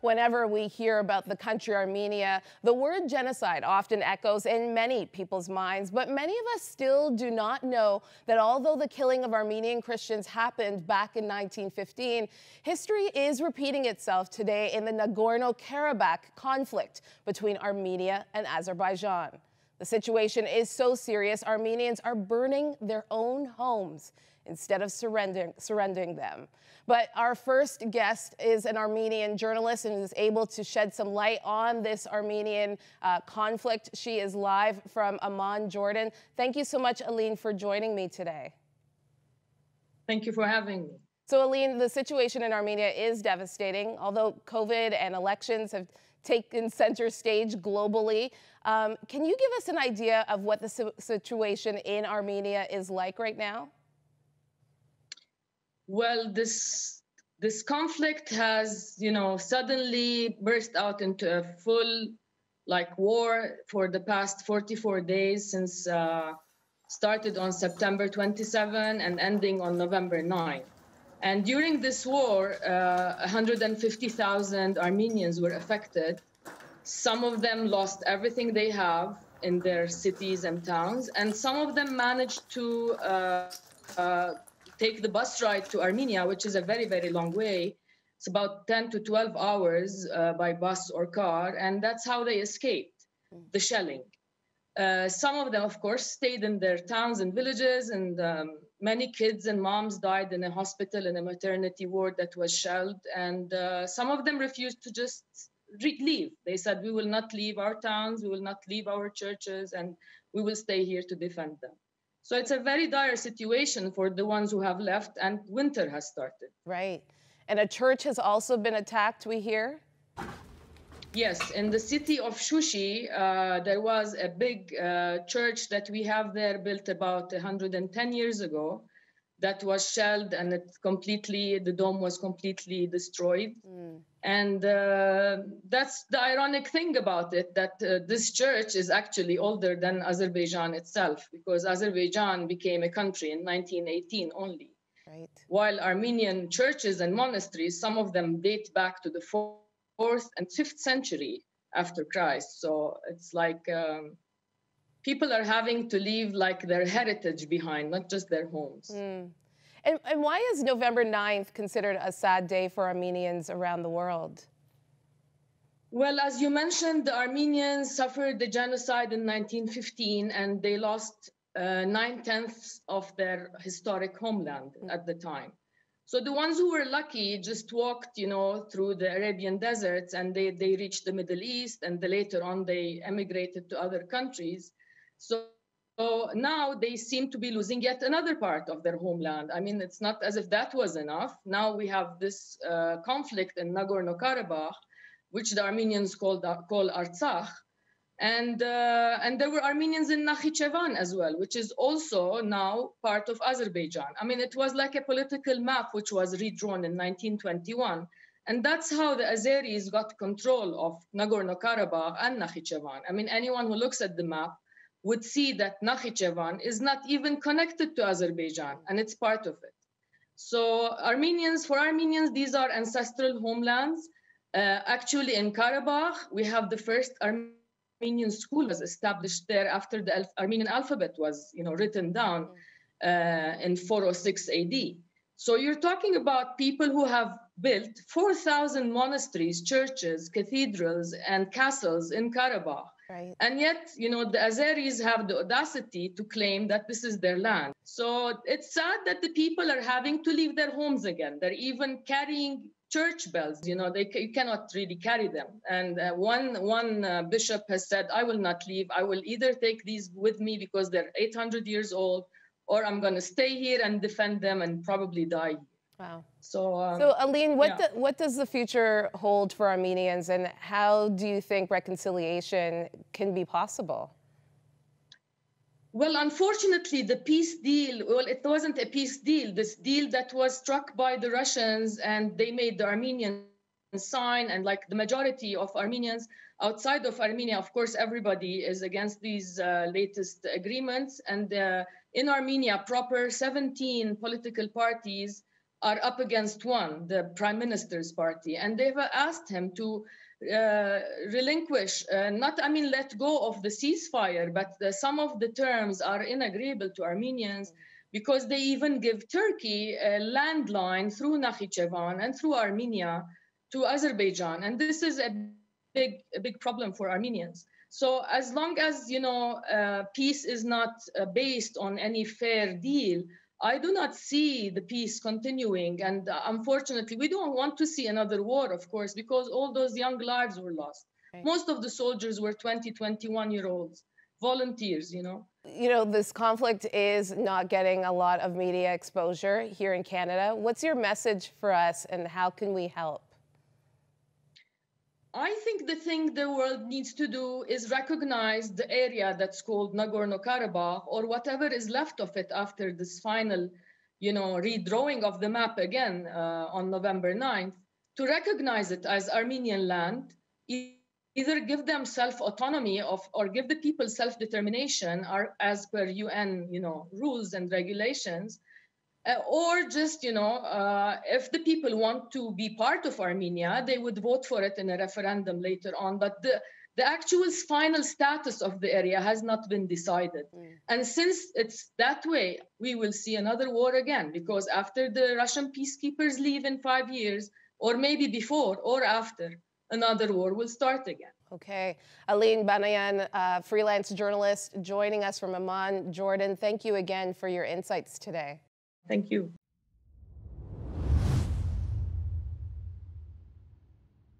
Whenever we hear about the country Armenia, the word genocide often echoes in many people's minds, but many of us still do not know that although the killing of Armenian Christians happened back in 1915, history is repeating itself today in the Nagorno-Karabakh conflict between Armenia and Azerbaijan. The situation is so serious, Armenians are burning their own homes instead of surrendering, surrendering them. But our first guest is an Armenian journalist and is able to shed some light on this Armenian uh, conflict. She is live from Amman, Jordan. Thank you so much, Aline, for joining me today. Thank you for having me. So, Aline, the situation in Armenia is devastating. Although COVID and elections have taken center stage globally, um, can you give us an idea of what the situation in Armenia is like right now? well, this this conflict has, you know, suddenly burst out into a full like war for the past 44 days since uh, started on September 27 and ending on November 9. And during this war, uh, 150,000 Armenians were affected. Some of them lost everything they have in their cities and towns, and some of them managed to uh, uh take the bus ride to Armenia, which is a very, very long way. It's about 10 to 12 hours uh, by bus or car, and that's how they escaped the shelling. Uh, some of them, of course, stayed in their towns and villages, and um, many kids and moms died in a hospital in a maternity ward that was shelled. And uh, some of them refused to just leave. They said, We will not leave our towns, we will not leave our churches, and we will stay here to defend them. So it's a very dire situation for the ones who have left, and winter has started. Right. And a church has also been attacked, we hear? Yes, in the city of Shushi, uh, there was a big uh, church that we have there built about 110 years ago that was shelled and it completely, the dome was completely destroyed. Mm. And uh, that's the ironic thing about it that uh, this church is actually older than Azerbaijan itself because Azerbaijan became a country in 1918 only. Right. While Armenian churches and monasteries, some of them date back to the fourth and fifth century after Christ. So it's like um, people are having to leave like their heritage behind, not just their homes. Mm. And, and why is November 9th considered a sad day for Armenians around the world? Well, as you mentioned, the Armenians suffered the genocide in 1915 and they lost uh, nine tenths of their historic homeland mm. at the time. So the ones who were lucky just walked, you know, through the Arabian deserts and they, they reached the Middle East and later on they emigrated to other countries. So so now they seem to be losing yet another part of their homeland. I mean, it's not as if that was enough. Now we have this uh, conflict in Nagorno Karabakh, which the Armenians call, call Artsakh. And, uh, and there were Armenians in Nakhichevan as well, which is also now part of Azerbaijan. I mean, it was like a political map which was redrawn in 1921. And that's how the Azeris got control of Nagorno Karabakh and Nakhichevan. I mean, anyone who looks at the map would see that Nakhichevan is not even connected to Azerbaijan and it's part of it. So Armenians, for Armenians, these are ancestral homelands. Uh, actually, in Karabakh, we have the first Armenian school was established there after the Armenian alphabet was, you know, written down uh, in 406 AD. So you're talking about people who have built 4,000 monasteries, churches, cathedrals, and castles in Karabakh. Right. And yet, you know, the Azeris have the audacity to claim that this is their land. So it's sad that the people are having to leave their homes again. They're even carrying church bells. You know, they you cannot really carry them. And uh, one one uh, bishop has said, "I will not leave. I will either take these with me because they're 800 years old, or I'm going to stay here and defend them and probably die." Wow. So, um, so Aline, what yeah. the, what does the future hold for Armenians, and how do you think reconciliation can be possible? Well, unfortunately, the peace deal, well, it wasn't a peace deal. This deal that was struck by the Russians and they made the Armenians sign, and like the majority of Armenians outside of Armenia, of course, everybody is against these uh, latest agreements. And uh, in Armenia, proper 17 political parties are up against one, the prime minister's party, and they've asked him to uh, relinquish, uh, not, I mean, let go of the ceasefire, but the, some of the terms are inagreeable to Armenians because they even give Turkey a landline through Nakhichevan and through Armenia to Azerbaijan. And this is a big, a big problem for Armenians. So as long as, you know, uh, peace is not uh, based on any fair deal, I do not see the peace continuing. And uh, unfortunately, we don't want to see another war, of course, because all those young lives were lost. Right. Most of the soldiers were 20, 21 year olds, volunteers, you know. You know, this conflict is not getting a lot of media exposure here in Canada. What's your message for us and how can we help? I think the thing the world needs to do is recognize the area that's called Nagorno-Karabakh or whatever is left of it after this final, you know, redrawing of the map again uh, on November 9th, to recognize it as Armenian land, either give them self-autonomy of, or give the people self-determination as per UN, you know, rules and regulations, uh, or just, you know, uh, if the people want to be part of Armenia, they would vote for it in a referendum later on. But the, the actual final status of the area has not been decided. Mm. And since it's that way, we will see another war again, because after the Russian peacekeepers leave in five years, or maybe before or after, another war will start again. Okay. Aline Banayan, uh, freelance journalist, joining us from Amman, Jordan. Thank you again for your insights today. Thank you.